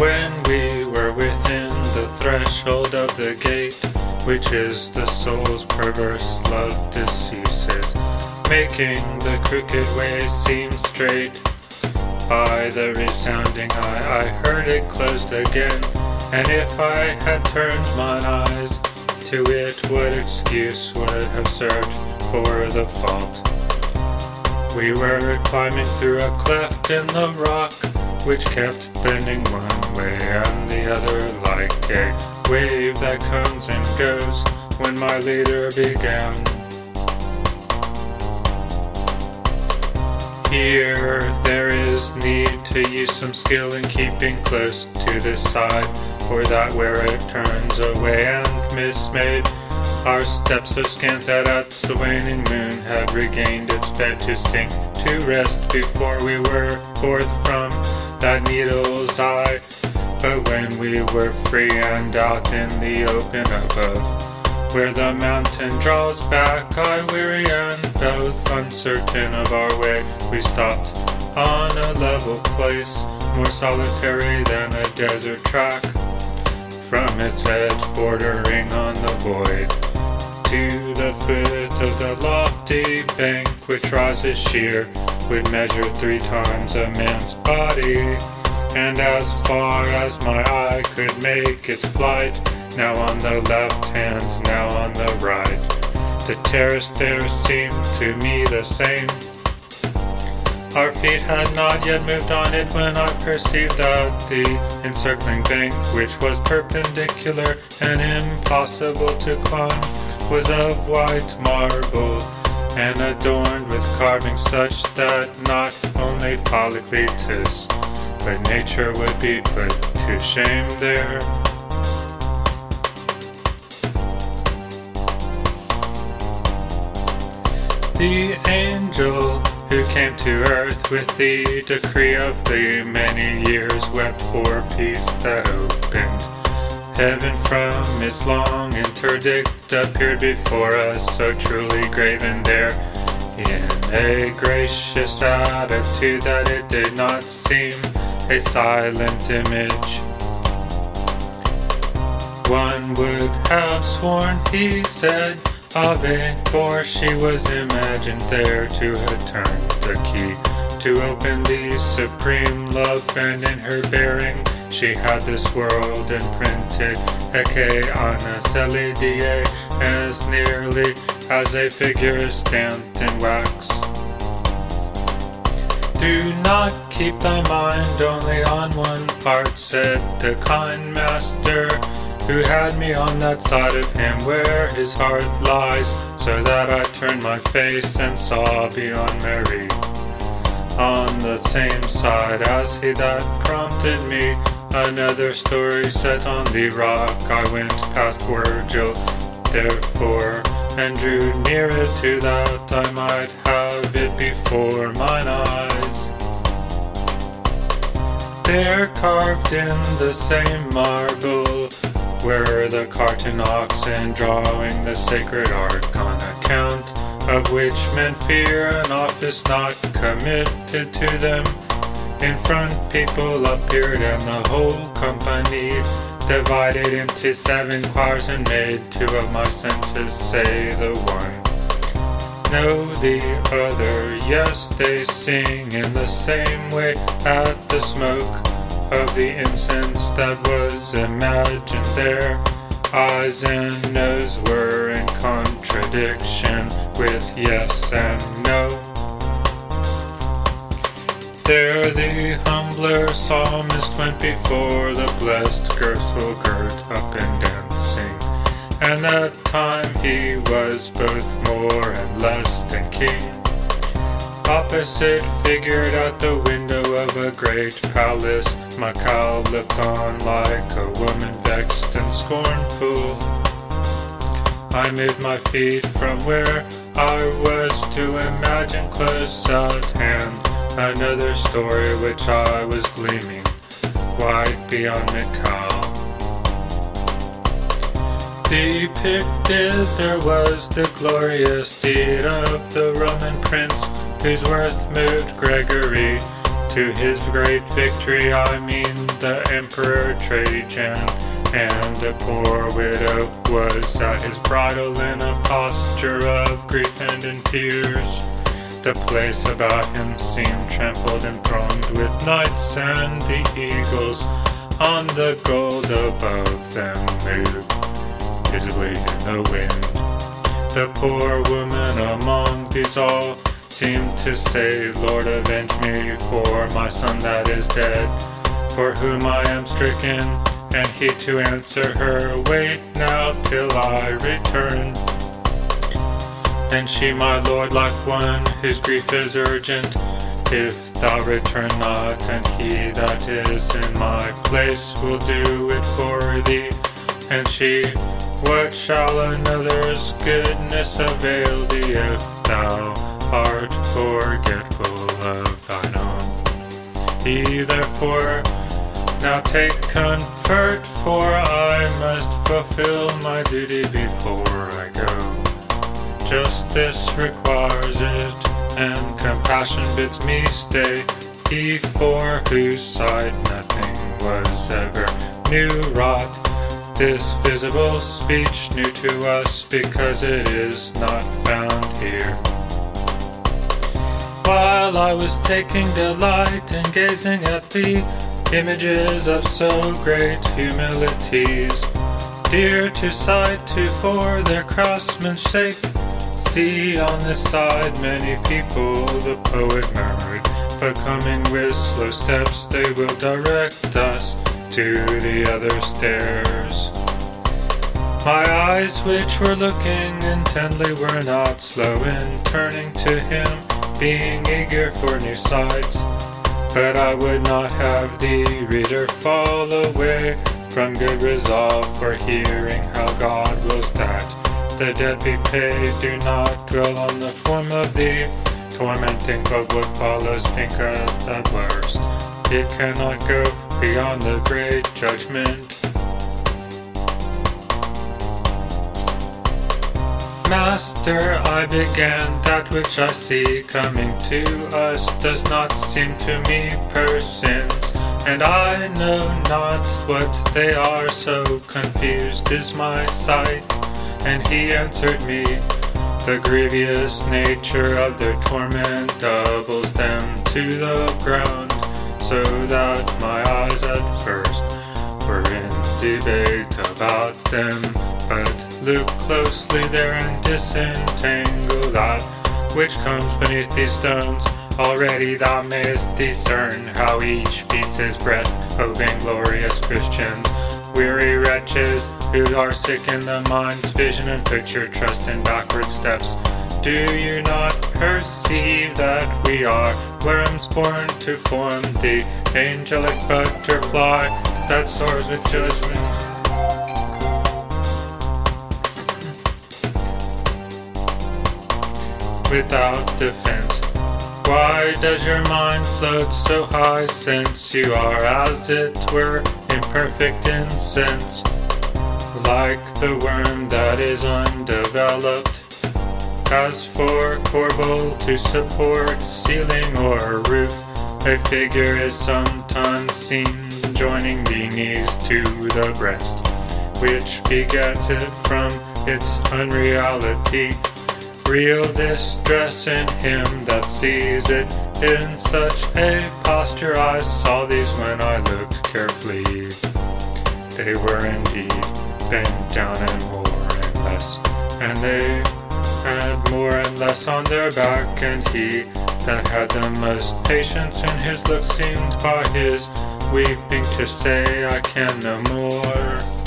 When we were within the threshold of the gate, which is the soul's perverse love diseases, making the crooked way seem straight. By the resounding eye, I heard it closed again, and if I had turned mine eyes to it, what excuse would have served for the fault? We were climbing through a cleft in the rock, which kept bending one way and the other like a wave that comes and goes when my leader began. Here there is need to use some skill in keeping close to this side, or that where it turns away and mismade. Our steps so scant that at the waning moon had regained its bed to sink to rest before we were forth from that needle's eye. But when we were free and out in the open above, where the mountain draws back, I weary and both uncertain of our way, we stopped on a level place, more solitary than a desert track. From its edge bordering on the void, to the foot of the lofty bank which rises sheer, would measure three times a man's body. And as far as my eye could make its flight, now on the left hand, now on the right. The terrace there seemed to me the same. Our feet had not yet moved on it when I perceived that the encircling bank, which was perpendicular and impossible to climb, was of white marble and adorned with carvings such that not only Polycletus, but nature would be put to shame there. The angel who came to earth with the decree of the many years wept for peace that opened. Heaven from its long interdict appeared before us, so truly graven there in a gracious attitude that it did not seem a silent image. One would have sworn he said, Ave, for she was imagined there to have turned the key to open the supreme love, and in her bearing she had this world imprinted, eke ana die, as nearly as a figure stamped in wax. Do not keep thy mind only on one part, said the kind master who had me on that side of him where his heart lies, so that I turned my face and saw beyond Mary. On the same side as he that prompted me, another story set on the rock. I went past Virgil, therefore, and drew nearer to that I might have it before mine eyes. There carved in the same marble where the carton oxen drawing the sacred ark on account of which men fear an office not committed to them. In front people appeared and the whole company divided into seven choirs and made two of my senses say the one. No, the other, yes, they sing in the same way at the smoke of the incense that was imagined there. Eyes and nose were in contradiction with yes and no. There the humbler psalmist went before the blessed Gersel girt up and dancing. And that time he was both more and less than king. Opposite figured out the window of a great palace. Cow looked on like a woman vexed and scornful. I moved my feet from where I was to imagine close at hand another story which I was gleaming white beyond Michal. Depicted there was the glorious deed of the Roman prince whose worth moved Gregory To his great victory, I mean the Emperor Trajan, and the poor widow was at his bridle in a posture of grief and in tears. The place about him seemed trampled and thronged with knights, and the eagles on the gold above them moved visibly in the wind. The poor woman among these all seemed to say, Lord, avenge me for my son that is dead, for whom I am stricken. And he to answer her, Wait now till I return. And she, my lord, like one whose grief is urgent, if thou return not, and he that is in my place will do it for thee. And she, What shall another's goodness avail thee if thou art forgetful of thine own? He therefore now take comfort, for I must fulfill my duty before I go. Justice requires it, and compassion bids me stay. He for whose side nothing was ever new wrought. This visible speech new to us because it is not found here. While I was taking delight in gazing at the images of so great humilities, dear to sight to for their craftsmanship see on this side many people, the poet murmured, but coming with slow steps they will direct us to the other stairs. My eyes, which were looking intently, were not slow in turning to him, being eager for new sights. But I would not have the reader fall away from good resolve for hearing how God wills that the debt be paid. Do not dwell on the form of thee. Torment, think of what follows, think of the worst. It cannot go beyond the great judgment. Master, I began that which I see coming to us does not seem to me persons, and I know not what they are, so confused is my sight. And he answered me, The grievous nature of their torment doubles them to the ground, so that my eyes at first were in debate about them. But look closely there and disentangle that which comes beneath these stones. Already thou mayest discern how each beats his breast, O vainglorious Christians, weary wretches who are sick in the mind's vision and picture trust in backward steps. Do you not perceive that we are worms born to form the angelic butterfly that soars with judgment? Without defense. Why does your mind float so high since you are as it were imperfect in sense? Like the worm that is undeveloped. As for corbel to support ceiling or roof, a figure is sometimes seen joining the knees to the breast, which begets it from its unreality. Real distress in him that sees it in such a posture. I saw these when I looked carefully. They were indeed bent down and more and less. And they had more and less on their back, and he that had the most patience in his look seemed by his weeping to say, I can no more.